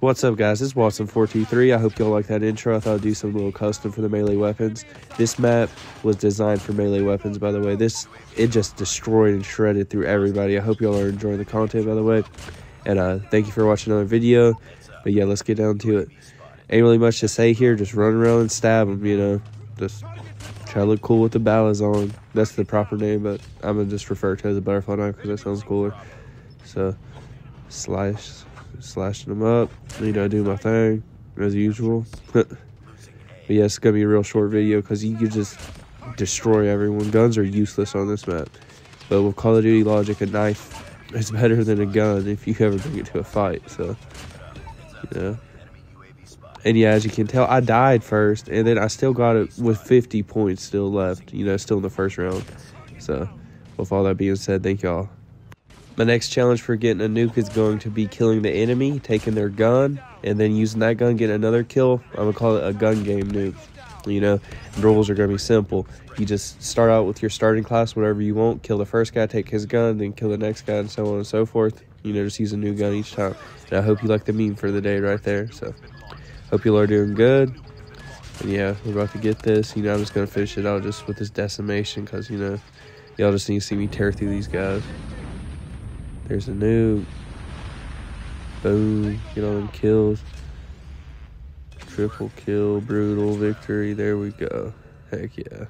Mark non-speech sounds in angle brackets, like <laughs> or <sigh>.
What's up, guys? It's Watson423. I hope y'all like that intro. I thought I'd do some little custom for the melee weapons. This map was designed for melee weapons, by the way. This, it just destroyed and shredded through everybody. I hope y'all are enjoying the content, by the way. And uh, thank you for watching another video. But yeah, let's get down to it. Ain't really much to say here. Just run around and stab them, you know. Just try to look cool with the balisong. That's the proper name, but I'm going to just refer to it as a butterfly knife because that sounds cooler. So, slice slashing them up. You know, do my thing as usual. <laughs> but yeah, it's gonna be a real short video because you can just destroy everyone. Guns are useless on this map. But with Call of Duty logic, a knife is <laughs> better than a gun if you ever bring it to a fight. So, know. And yeah, as you can tell, I died first, and then I still got it with 50 points still left. You know, still in the first round. So, with all that being said, thank y'all. My next challenge for getting a nuke is going to be killing the enemy, taking their gun, and then using that gun, getting another kill. I'm going to call it a gun game nuke. You know, the rules are going to be simple. You just start out with your starting class, whatever you want, kill the first guy, take his gun, then kill the next guy, and so on and so forth. You know, just use a new gun each time. And I hope you like the meme for the day right there. So, hope you all are doing good. And yeah, we're about to get this. You know, I'm just going to finish it out just with this decimation because, you know, y'all just need to see me tear through these guys. There's a new boom, get all them kills. Triple kill, brutal victory. There we go. Heck yeah.